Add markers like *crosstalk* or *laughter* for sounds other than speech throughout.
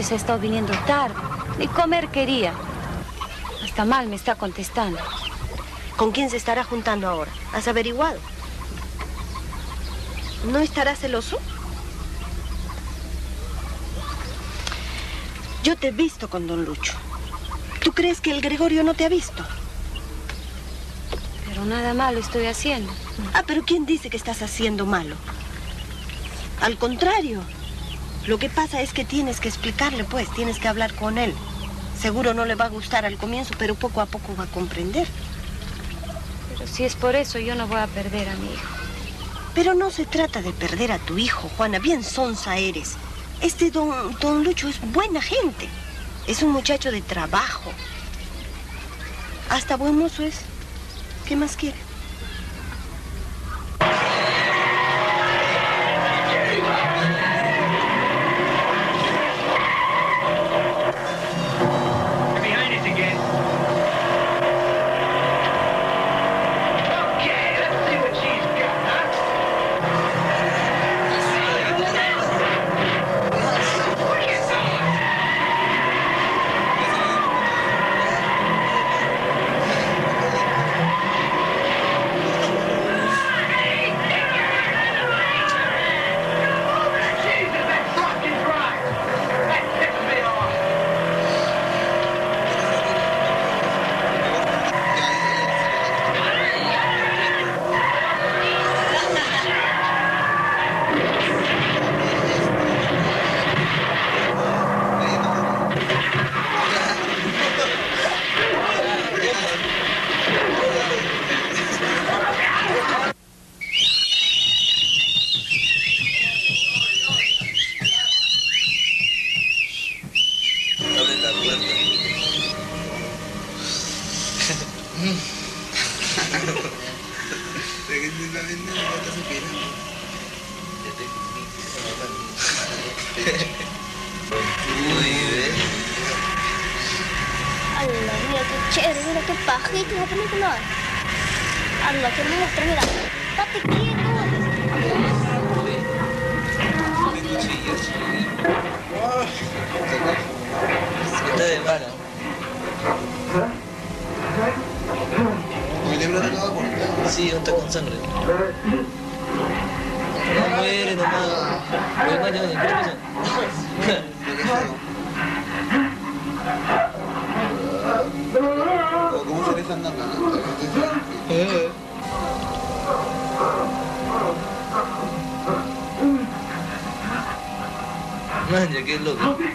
noches ha estado viniendo tarde. Ni comer quería. Hasta mal me está contestando. ¿Con quién se estará juntando ahora? ¿Has averiguado? ¿No estará celoso? Yo te he visto con don Lucho. ¿Tú crees que el Gregorio no te ha visto? Pero nada malo estoy haciendo. Ah, pero ¿quién dice que estás haciendo malo? Al contrario. Lo que pasa es que tienes que explicarle, pues, tienes que hablar con él. Seguro no le va a gustar al comienzo, pero poco a poco va a comprender. Pero si es por eso, yo no voy a perder a mi hijo. Pero no se trata de perder a tu hijo, Juana. Bien sonsa eres. Este don, don Lucho es buena gente. Es un muchacho de trabajo. Hasta buen mozo es. ¿Qué más quiere? Allah, mira qué chévere, mira qué qué monstruo, mala. ¿Me lembra de todo por Sí, está con sangre. No muere nomás. Voy mañana, ¿qué le pasa? ¿Cómo están dando? Eh. Manja, qué loco. *laughs*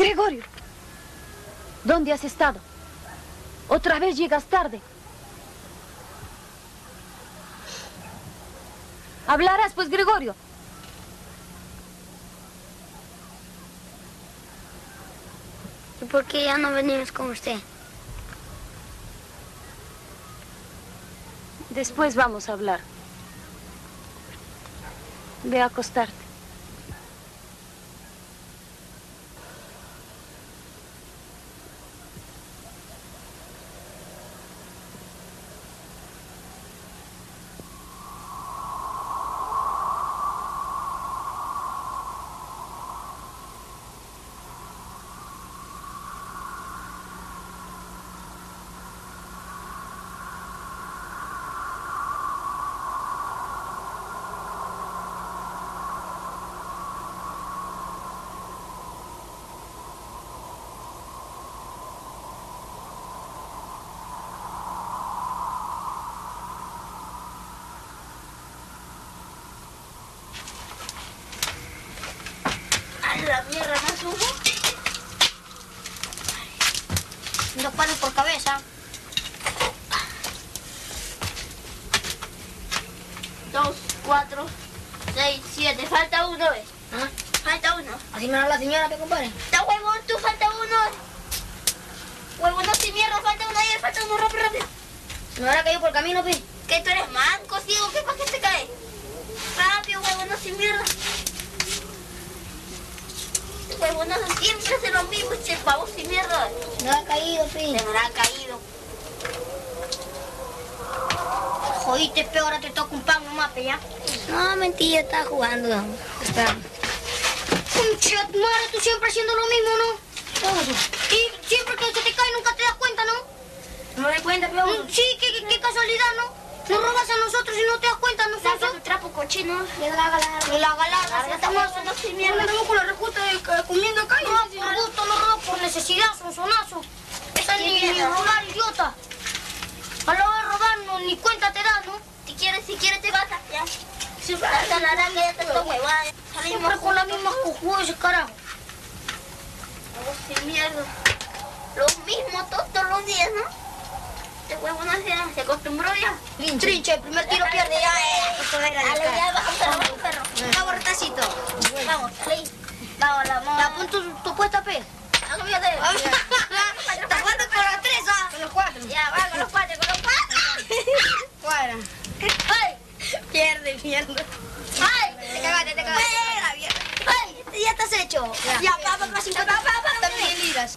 Gregorio, ¿dónde has estado? Otra vez llegas tarde. Hablarás, pues, Gregorio. ¿Y por qué ya no venimos con usted? Después vamos a hablar. Ve a acostarte. ¡A la mierda, más hubo! Dos palos por cabeza. Dos, cuatro, seis, siete. Falta uno, ¿ves? Falta uno. Así me habla la señora, ¿qué compadre? ¡Está huevón, tú! ¡Falta uno! Huevón, no te mierda, falta uno ahí, falta uno, rápido, rápido. Se me habrá caído por el camino, pi. ¿Qué tú eres manco, ciego? ¿Qué para qué te cae? Rápido, huevono sin mierda. Huevono siempre hace lo mismo, este pavo sin mierda. No ha caído, Se pi. me habrá caído. Jodiste, pe, ahora te toca un pan nomás, pe, ya. No, mentira, está jugando. Está. Concha, tu madre, tú siempre haciendo lo mismo, ¿no? Y siempre que se te cae nunca te das cuenta, ¿no? No me cuenta, Mm, pero... Sí, qué, qué- qué casualidad, ¿no? Nos robas a nosotros y no te das cuenta, ¿no, Saca Sonso? tu trapo cochino. Le da galar. La galar, Larga estamos mierda. Andamos con la rejusta de que- comiendo acá. No, por gusto, no robo por necesidad, sonsonazo. Esa Sí, ni, robar, idiota. A la hora de robar, no, ni cuenta te das, ¿no? Si quieres, si quieres te vas a... Ya. Siempre hasta la aranga ya te está huevada. Siempre con la misma cojuda ese carajo. Vamos sin mierda. Lo mismo todos los días, ¿no? Este huevo no se, se acostumbró ya. Trinche, el primer tiro pierde ya. eh. Dale, ya, vamos, perro, vamos, perro. Vamos, retacito. Vamos, ahí. Vamos, la Ya, vamos. pon tu, tu puesta, pe. Vamos, fíjate. Está jugando con los tres, ¿ah? Con los cuatro. Ya, va, con los cuatro, con los cuatro. Cuadra. *laughs* ¡Ay! Pierde, pierde. ¡Ay! Te cagaste, te cagaste. Fuera, bien. ¡Ay! Ya estás hecho. Ya, pa, pa, pa, cinco, pa, pa, pa, También. también liras.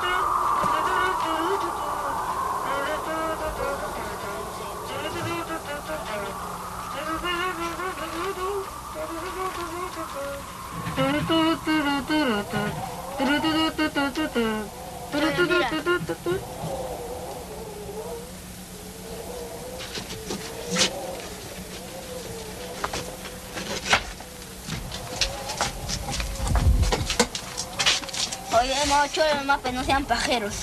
Hemos hecho nomás, pero no sean pajeros.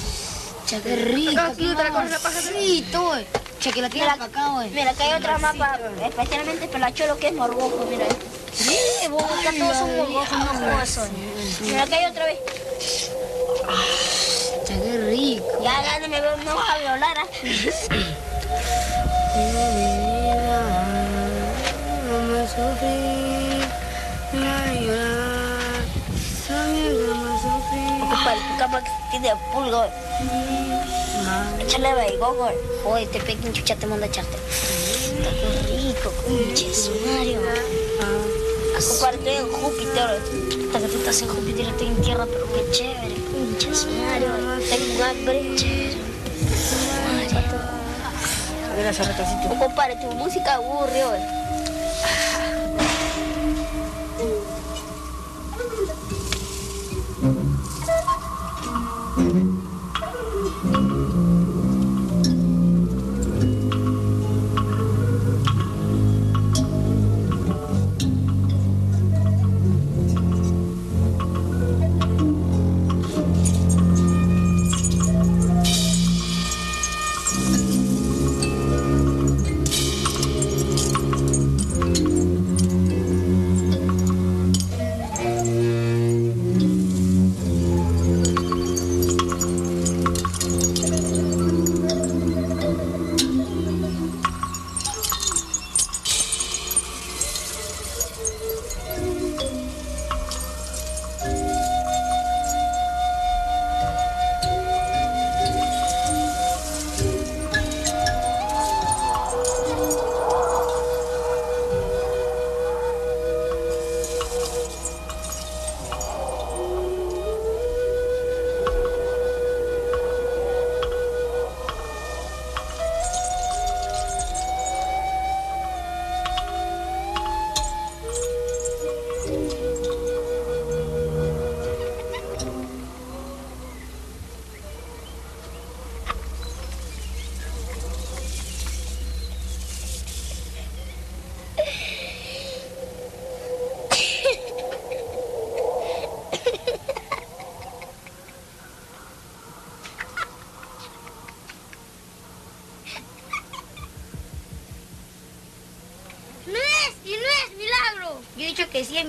Che, qué rico. Frito, eh. Che, que la tira para acá, güey. Mira, acá hay otra mapa, especialmente para la cholo que es morgojo, mira. Sí, vos acá todos son morgojos, no juegos. Mira, acá hay otra vez. Che, qué rico. Ya, ya, no me veo, no vas a violar, ¿ah? *coughs* Vamos a el cama que tiene pulgo. Échale baigón, güey. Oye, este pequeño chucha te manda a echarte. Está rico, Mario. Comparte en Júpiter. Hasta que tú estás en Júpiter, estoy en tierra, pero qué chévere, conches, Mario. Tengo hambre. Oh, compadre, tu música aburre,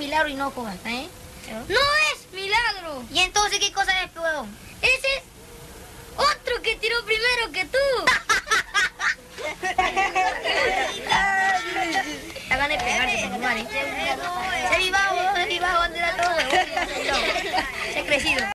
milagro y no jodas, ¿eh? No es milagro. ¿Y entonces qué cosa es, huevón? Ese es otro que tiró primero que tú. La van a pegarse, por fumar, ¿eh? Se vivaba, se vivaba, donde era todo, *laughs* huevón. crecido.